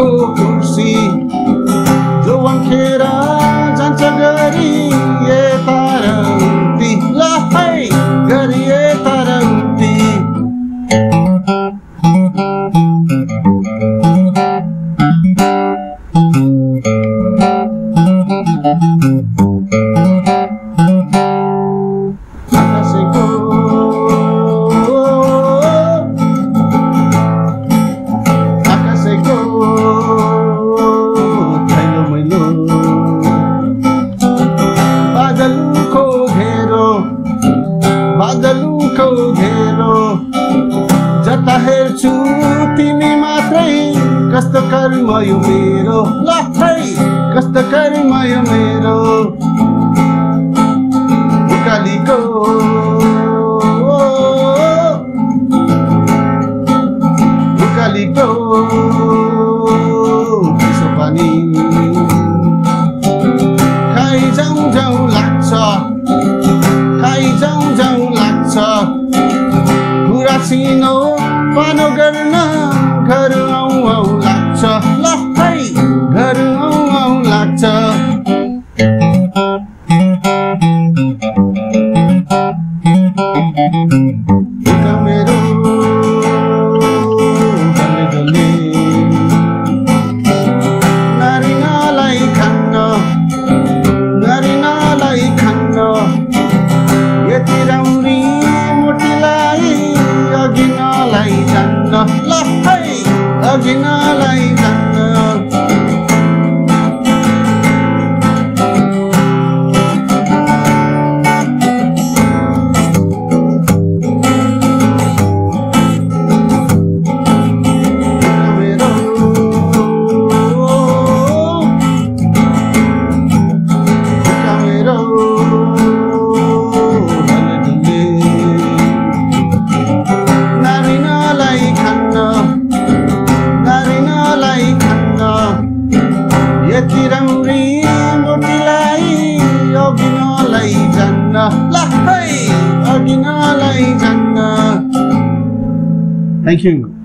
घरको कुर्सी जो खेर जान्छ गरी यता रन्ती ल गरी घेरो जता हेर्छु तिमी मात्रै। कस्तो कर्म यो मेरो। कस्तो कर्म यो मेरो। जान्न ल है अघि यति राम्री मोटीलाई अघि नलाई जान्न है अघि नलाई थ्याङ्क यू